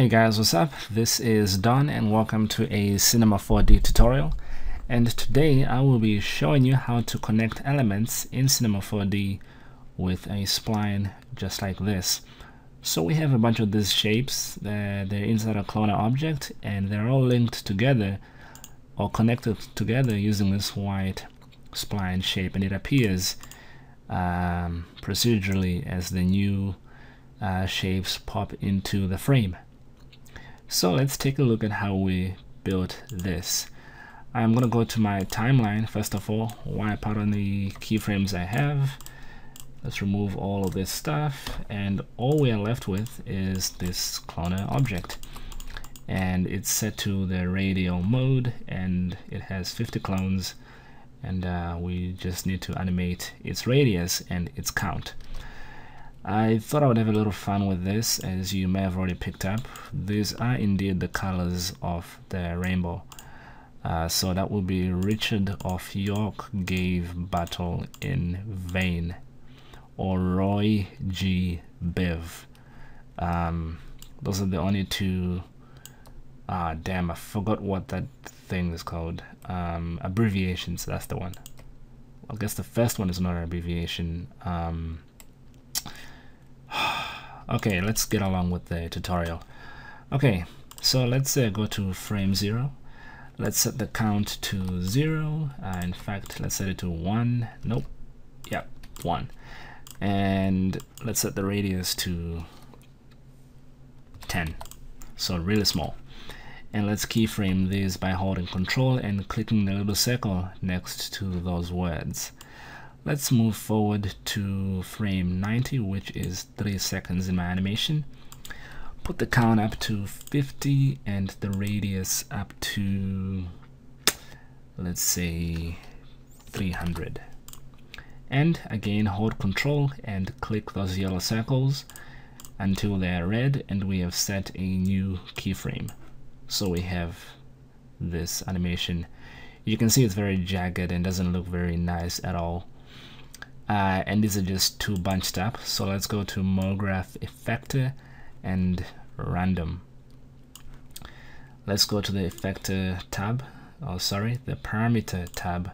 Hey guys, what's up? This is Don and welcome to a Cinema 4D tutorial. And today I will be showing you how to connect elements in Cinema 4D with a spline just like this. So we have a bunch of these shapes, they're, they're inside a cloner object and they're all linked together or connected together using this white spline shape and it appears um, procedurally as the new uh, shapes pop into the frame. So let's take a look at how we built this. I'm gonna go to my timeline first of all, wipe out on the keyframes I have. Let's remove all of this stuff and all we are left with is this cloner object and it's set to the radial mode and it has 50 clones and uh, we just need to animate its radius and its count. I thought I would have a little fun with this as you may have already picked up. These are indeed the colors of the rainbow. Uh, so that will be Richard of York gave battle in vain or Roy G. Biv. Um, those are the only two. Ah, damn, I forgot what that thing is called. Um, abbreviations, that's the one. I guess the first one is not an abbreviation. Um, okay let's get along with the tutorial. Okay so let's uh, go to frame 0 let's set the count to 0 uh, in fact let's set it to 1 nope yep 1 and let's set the radius to 10 so really small. And let's keyframe this by holding control and clicking the little circle next to those words Let's move forward to frame 90, which is 3 seconds in my animation. Put the count up to 50 and the radius up to, let's say, 300. And again, hold control and click those yellow circles until they are red and we have set a new keyframe. So we have this animation. You can see it's very jagged and doesn't look very nice at all uh, and these are just two bunched up. So let's go to MoGraph effector and random. Let's go to the effector tab. Oh sorry the parameter tab.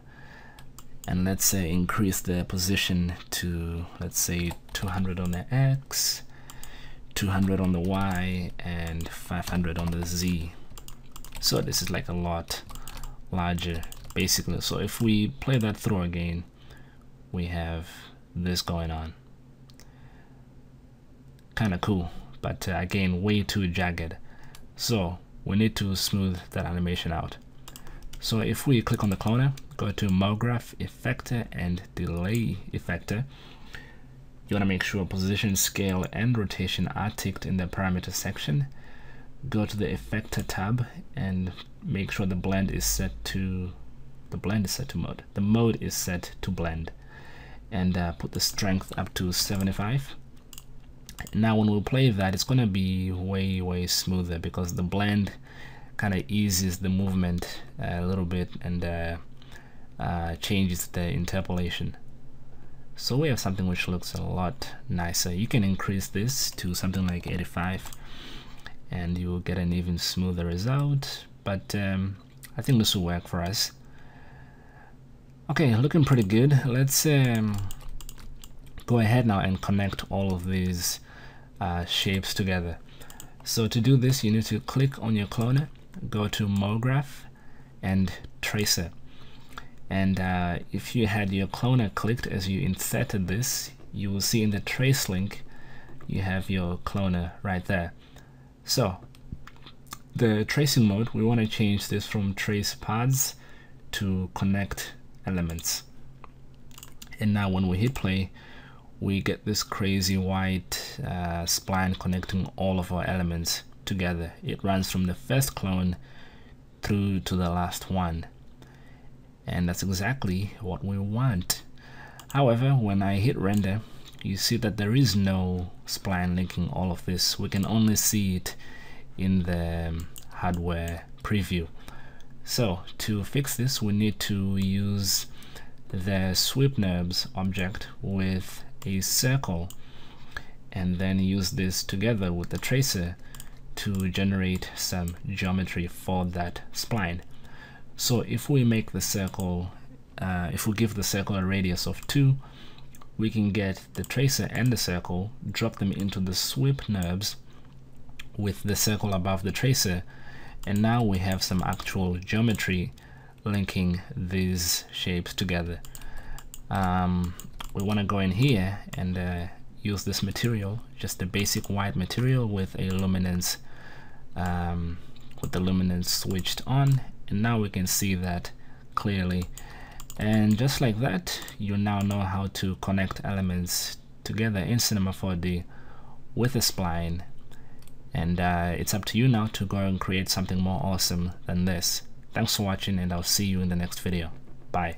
And let's say increase the position to let's say 200 on the X 200 on the Y and 500 on the Z. So this is like a lot larger basically. So if we play that through again we have this going on. Kind of cool, but uh, again, way too jagged. So we need to smooth that animation out. So if we click on the cloner, go to MoGraph Effector and Delay Effector, you want to make sure position, scale, and rotation are ticked in the parameter section. Go to the Effector tab and make sure the blend is set to the blend is set to mode. The mode is set to blend and uh, put the strength up to 75 now when we play that it's gonna be way way smoother because the blend kind of eases the movement a little bit and uh, uh, changes the interpolation. So we have something which looks a lot nicer. You can increase this to something like 85 and you will get an even smoother result but um, I think this will work for us Okay, looking pretty good. Let's um, go ahead now and connect all of these uh, shapes together. So to do this, you need to click on your cloner, go to MoGraph and Tracer. And uh, if you had your cloner clicked as you inserted this, you will see in the trace link, you have your cloner right there. So the tracing mode, we want to change this from trace paths to connect elements. And now when we hit play we get this crazy white uh, spline connecting all of our elements together. It runs from the first clone through to the last one. And that's exactly what we want. However when I hit render you see that there is no spline linking all of this. We can only see it in the hardware preview so to fix this, we need to use the sweep NURBS object with a circle and then use this together with the tracer to generate some geometry for that spline. So if we make the circle, uh, if we give the circle a radius of 2, we can get the tracer and the circle, drop them into the sweep NURBS with the circle above the tracer, and now we have some actual geometry linking these shapes together. Um, we want to go in here and uh, use this material, just a basic white material with a luminance um, with the luminance switched on and now we can see that clearly and just like that you now know how to connect elements together in Cinema 4D with a spline and uh, it's up to you now to go and create something more awesome than this. Thanks for watching and I'll see you in the next video. Bye.